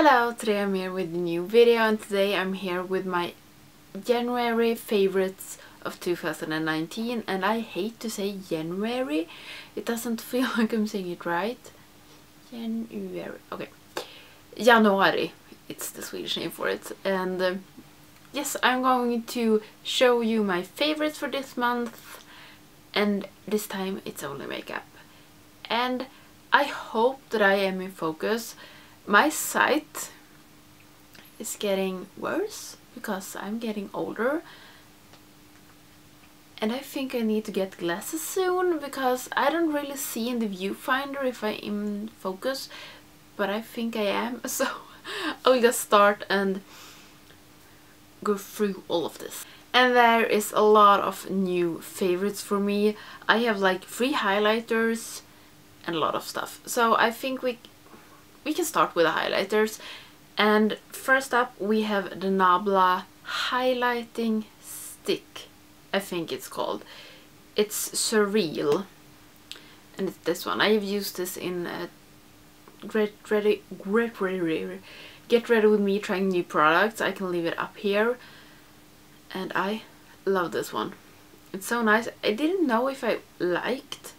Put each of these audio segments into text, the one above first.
Hello, today I'm here with a new video and today I'm here with my January favorites of 2019 and I hate to say January, it doesn't feel like I'm saying it right. January, okay. Januari, it's the Swedish name for it and uh, yes, I'm going to show you my favorites for this month and this time it's only makeup. And I hope that I am in focus my sight is getting worse because I'm getting older and I think I need to get glasses soon because I don't really see in the viewfinder if I'm in focus but I think I am so I'll just start and go through all of this. And there is a lot of new favorites for me. I have like three highlighters and a lot of stuff. So I think we we can start with the highlighters. And first up we have the Nabla highlighting stick, I think it's called. It's Surreal. And it's this one. I have used this in uh, Get Ready, Get Ready, Get Ready With Me trying new products. I can leave it up here. And I love this one. It's so nice. I didn't know if I liked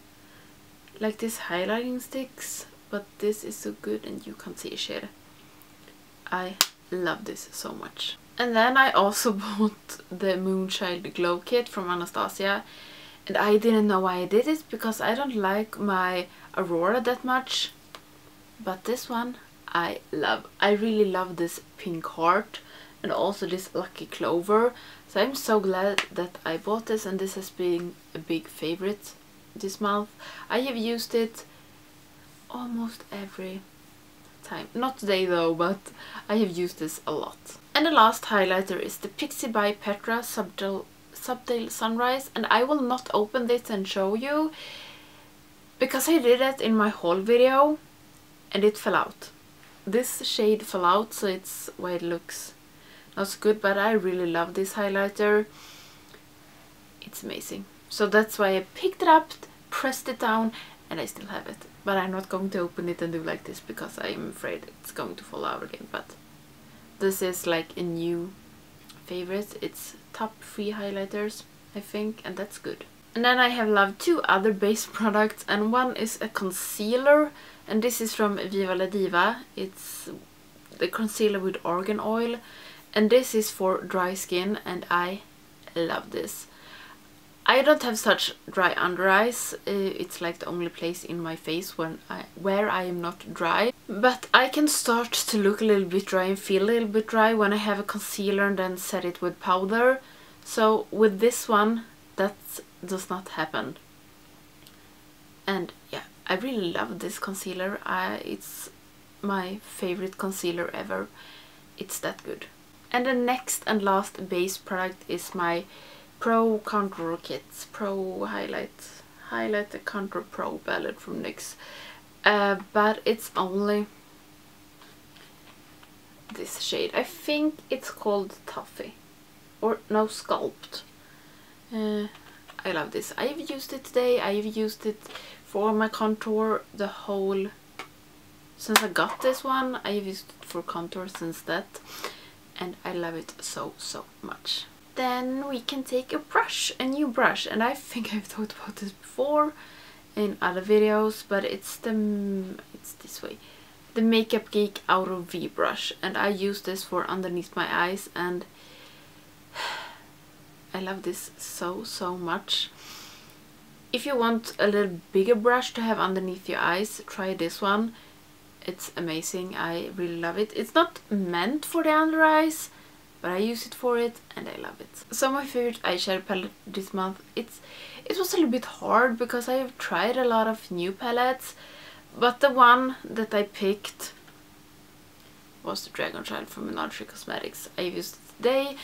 like these highlighting sticks but this is so good and you can't see shit. I love this so much. And then I also bought the Moonchild Glow Kit from Anastasia and I didn't know why I did it because I don't like my Aurora that much but this one I love. I really love this pink heart and also this lucky clover so I'm so glad that I bought this and this has been a big favorite this month. I have used it almost every time. Not today though, but I have used this a lot. And the last highlighter is the Pixi by Petra Subtle, Subtle Sunrise and I will not open this and show you because I did it in my haul video and it fell out. This shade fell out so it's why it looks not good but I really love this highlighter. It's amazing. So that's why I picked it up, pressed it down and I still have it. But I'm not going to open it and do like this because I'm afraid it's going to fall out again. But this is like a new favorite. It's top three highlighters, I think, and that's good. And then I have loved two other base products and one is a concealer and this is from Viva La Diva. It's the concealer with argan oil and this is for dry skin and I love this. I don't have such dry under eyes. Uh, it's like the only place in my face when I, where I am not dry. But I can start to look a little bit dry and feel a little bit dry when I have a concealer and then set it with powder. So with this one, that does not happen. And yeah, I really love this concealer. I, it's my favorite concealer ever. It's that good. And the next and last base product is my Pro Contour Kits, Pro Highlight, Highlight the Contour Pro palette from NYX. Uh, but it's only this shade. I think it's called Toffee. Or no, Sculpt. Uh, I love this. I've used it today. I've used it for my contour the whole... Since I got this one, I've used it for contour since that. And I love it so, so much then we can take a brush, a new brush. And I think I've talked about this before in other videos, but it's the, it's this way. The Makeup Geek Auto V brush. And I use this for underneath my eyes and I love this so, so much. If you want a little bigger brush to have underneath your eyes, try this one. It's amazing. I really love it. It's not meant for the under eyes, but I use it for it and I love it. So my favorite eyeshadow palette this month, it's it was a little bit hard because I have tried a lot of new palettes but the one that I picked was the Dragon Child from Menagerie Cosmetics. I used it today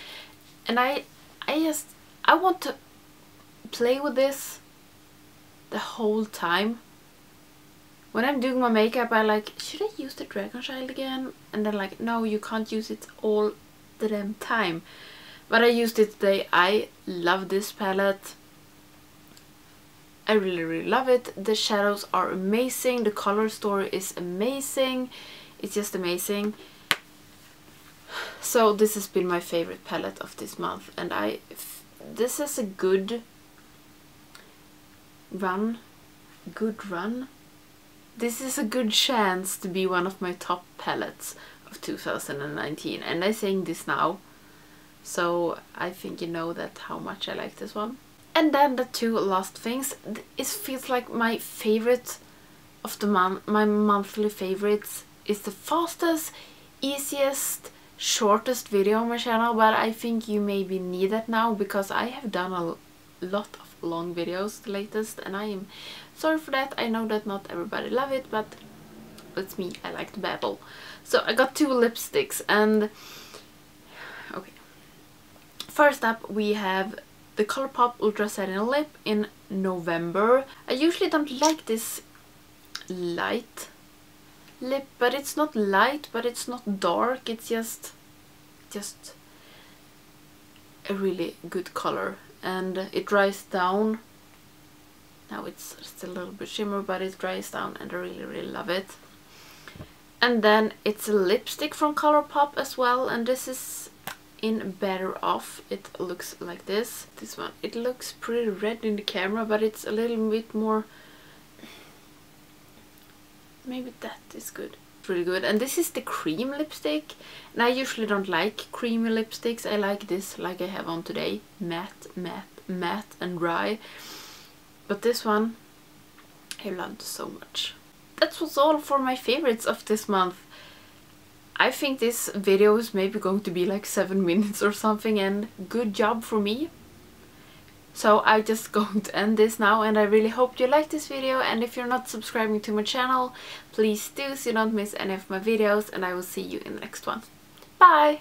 and I, I just, I want to play with this the whole time. When I'm doing my makeup I like, should I use the Dragon Child again? And then like, no you can't use it all damn time. But I used it today. I love this palette. I really really love it. The shadows are amazing. The color story is amazing. It's just amazing. So this has been my favorite palette of this month and I this is a good run good run this is a good chance to be one of my top palettes of 2019 and I'm saying this now. So I think you know that how much I like this one. And then the two last things. It feels like my favorite of the month my monthly favorites is the fastest easiest shortest video on my channel but I think you maybe need it now because I have done a lot of long videos the latest and I am sorry for that. I know that not everybody love it but it's me. I like to babble. So I got two lipsticks and okay. First up we have the Colourpop Ultra Satin Lip in November. I usually don't like this light lip but it's not light but it's not dark. It's just just a really good color. And it dries down. Now it's still a little bit shimmer but it dries down and I really really love it and then it's a lipstick from Colourpop as well and this is in Better Off. It looks like this. This one it looks pretty red in the camera but it's a little bit more maybe that is good really good. And this is the cream lipstick and I usually don't like creamy lipsticks. I like this like I have on today matte matte matte and dry. But this one I loved so much that was all for my favorites of this month I think this video is maybe going to be like 7 minutes or something and good job for me so I'm just going to end this now and I really hope you liked this video and if you're not subscribing to my channel, please do so you don't miss any of my videos and I will see you in the next one. Bye!